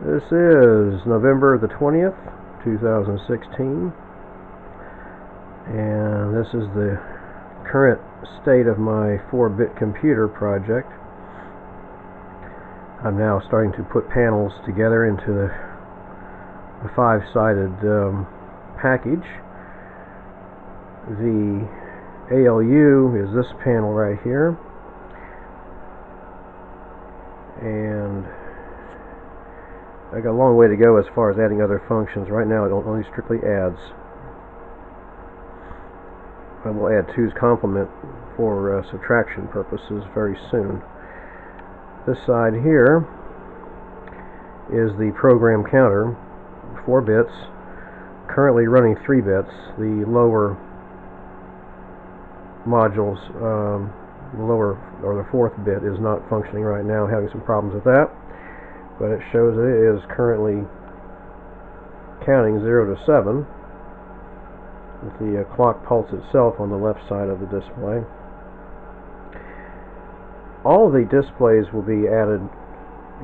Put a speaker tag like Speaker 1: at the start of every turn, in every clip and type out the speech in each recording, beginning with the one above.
Speaker 1: This is November the 20th, 2016, and this is the current state of my 4-bit computer project. I'm now starting to put panels together into the, the five-sided um, package. The ALU is this panel right here, and I got a long way to go as far as adding other functions. Right now it only strictly adds. I will add 2's complement for uh, subtraction purposes very soon. This side here is the program counter, 4 bits, currently running 3 bits. The lower modules, um, the lower or the fourth bit is not functioning right now, having some problems with that but it shows that it is currently counting 0 to 7 with the uh, clock pulse itself on the left side of the display. All the displays will be added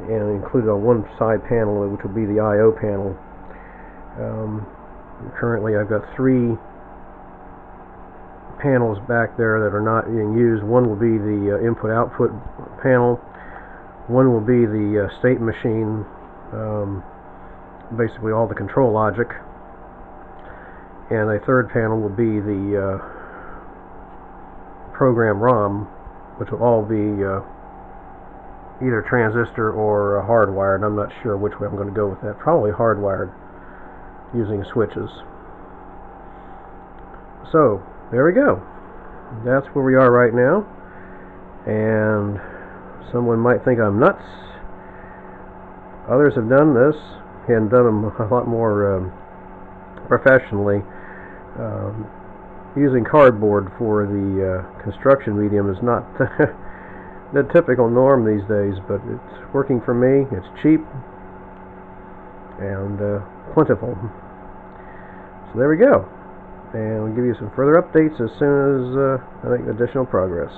Speaker 1: and included on one side panel which will be the I.O. panel. Um, currently I've got three panels back there that are not being used. One will be the uh, input-output panel one will be the uh, state machine, um, basically all the control logic. And a third panel will be the uh, program ROM, which will all be uh, either transistor or uh, hardwired. I'm not sure which way I'm going to go with that. Probably hardwired using switches. So, there we go. That's where we are right now. And Someone might think I'm nuts. Others have done this and done them a lot more um, professionally. Um, using cardboard for the uh, construction medium is not the typical norm these days, but it's working for me. It's cheap and uh, plentiful. So there we go. And we'll give you some further updates as soon as uh, I make additional progress.